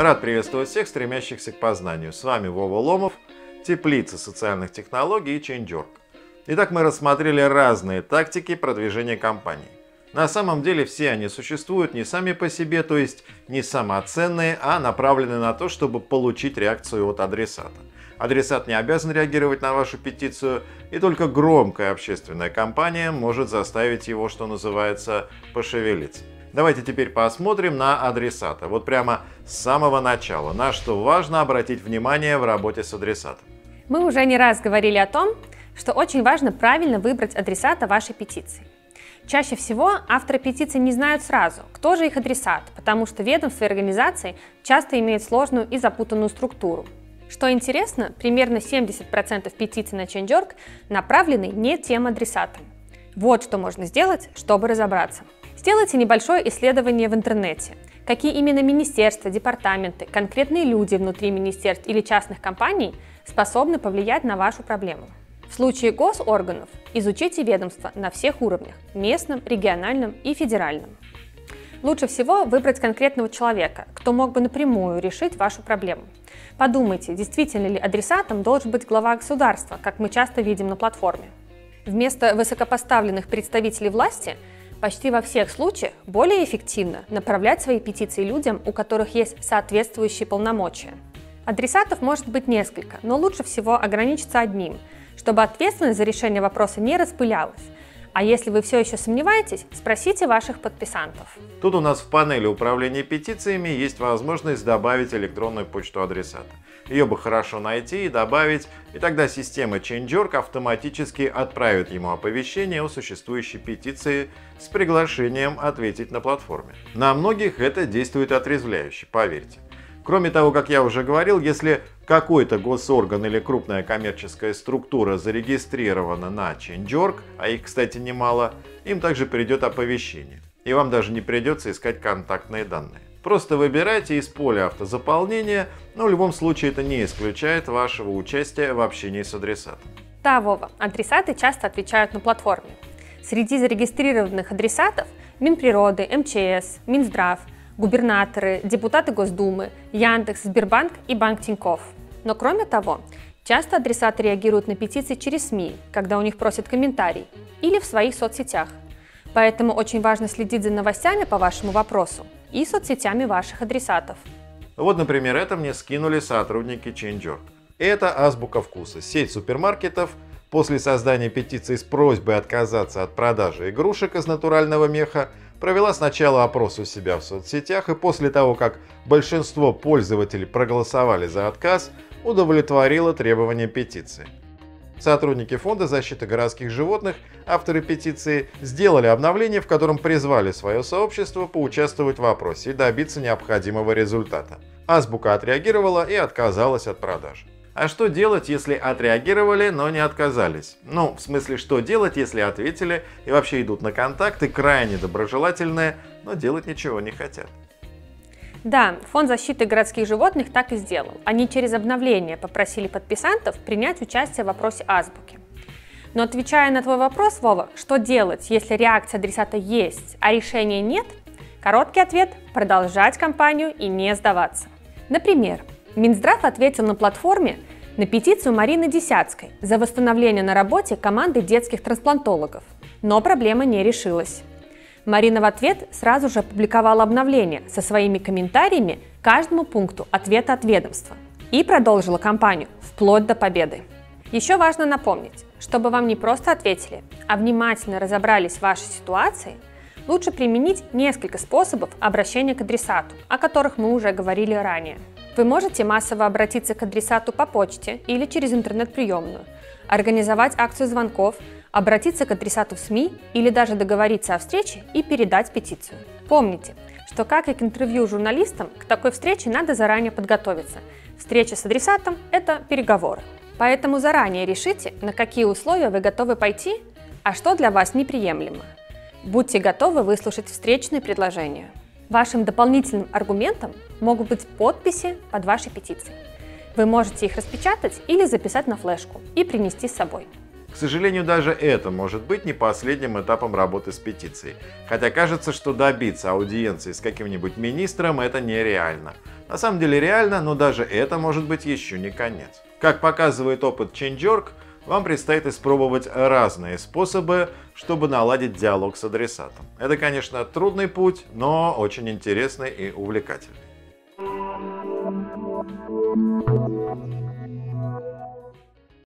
Рад приветствовать всех, стремящихся к познанию. С вами Вова Ломов, Теплица социальных технологий и Change.org. Итак, мы рассмотрели разные тактики продвижения компании. На самом деле все они существуют не сами по себе, то есть не самоценные, а направлены на то, чтобы получить реакцию от адресата. Адресат не обязан реагировать на вашу петицию, и только громкая общественная кампания может заставить его, что называется, пошевелиться. Давайте теперь посмотрим на адресата. Вот прямо с самого начала. На что важно обратить внимание в работе с адресатом. Мы уже не раз говорили о том, что очень важно правильно выбрать адресата вашей петиции. Чаще всего авторы петиции не знают сразу, кто же их адресат, потому что ведомства и организации часто имеют сложную и запутанную структуру. Что интересно, примерно 70% петиций на Change.org направлены не тем адресатам. Вот что можно сделать, чтобы разобраться. Сделайте небольшое исследование в интернете. Какие именно министерства, департаменты, конкретные люди внутри министерств или частных компаний способны повлиять на вашу проблему. В случае госорганов изучите ведомства на всех уровнях – местном, региональном и федеральном. Лучше всего выбрать конкретного человека, кто мог бы напрямую решить вашу проблему. Подумайте, действительно ли адресатом должен быть глава государства, как мы часто видим на платформе. Вместо высокопоставленных представителей власти – почти во всех случаях более эффективно направлять свои петиции людям, у которых есть соответствующие полномочия. Адресатов может быть несколько, но лучше всего ограничиться одним, чтобы ответственность за решение вопроса не распылялась. А если вы все еще сомневаетесь, спросите ваших подписантов. Тут у нас в панели управления петициями есть возможность добавить электронную почту адресата. Ее бы хорошо найти и добавить, и тогда система Change.org автоматически отправит ему оповещение о существующей петиции с приглашением ответить на платформе. На многих это действует отрезвляюще, поверьте. Кроме того, как я уже говорил, если какой-то госорган или крупная коммерческая структура зарегистрирована на Change.org, а их, кстати, немало, им также придет оповещение. И вам даже не придется искать контактные данные. Просто выбирайте из поля автозаполнения, но в любом случае это не исключает вашего участия в общении с адресатом. Да, Вова, адресаты часто отвечают на платформе. Среди зарегистрированных адресатов Минприроды, МЧС, Минздрав, губернаторы, депутаты Госдумы, Яндекс, Сбербанк и Банк Тинькофф. Но кроме того, часто адресаты реагируют на петиции через СМИ, когда у них просят комментарий, или в своих соцсетях. Поэтому очень важно следить за новостями по вашему вопросу и соцсетями ваших адресатов. Вот, например, это мне скинули сотрудники Change.org. Это азбука вкуса. Сеть супермаркетов после создания петиции с просьбой отказаться от продажи игрушек из натурального меха провела сначала опрос у себя в соцсетях и после того, как большинство пользователей проголосовали за отказ, удовлетворила требования петиции. Сотрудники Фонда защиты городских животных, авторы петиции, сделали обновление, в котором призвали свое сообщество поучаствовать в вопросе и добиться необходимого результата. Азбука отреагировала и отказалась от продажи. А что делать, если отреагировали, но не отказались? Ну, в смысле, что делать, если ответили и вообще идут на контакты, крайне доброжелательные, но делать ничего не хотят? Да, Фонд защиты городских животных так и сделал. Они через обновление попросили подписантов принять участие в вопросе азбуки. Но отвечая на твой вопрос, Вова, что делать, если реакция адресата есть, а решения нет? Короткий ответ – продолжать кампанию и не сдаваться. Например, Минздрав ответил на платформе на петицию Марины Десяцкой за восстановление на работе команды детских трансплантологов. Но проблема не решилась. Марина в ответ сразу же опубликовала обновление со своими комментариями каждому пункту ответа от ведомства и продолжила кампанию вплоть до победы. Еще важно напомнить, чтобы вам не просто ответили, а внимательно разобрались в вашей ситуации, лучше применить несколько способов обращения к адресату, о которых мы уже говорили ранее. Вы можете массово обратиться к адресату по почте или через интернет-приемную, организовать акцию звонков – обратиться к адресату СМИ или даже договориться о встрече и передать петицию. Помните, что как и к интервью журналистам, к такой встрече надо заранее подготовиться. Встреча с адресатом – это переговоры. Поэтому заранее решите, на какие условия вы готовы пойти, а что для вас неприемлемо. Будьте готовы выслушать встречные предложения. Вашим дополнительным аргументом могут быть подписи под вашей петицией. Вы можете их распечатать или записать на флешку и принести с собой. К сожалению, даже это может быть не последним этапом работы с петицией. Хотя кажется, что добиться аудиенции с каким-нибудь министром это нереально. На самом деле реально, но даже это может быть еще не конец. Как показывает опыт Change.org, вам предстоит испробовать разные способы, чтобы наладить диалог с адресатом. Это, конечно, трудный путь, но очень интересный и увлекательный.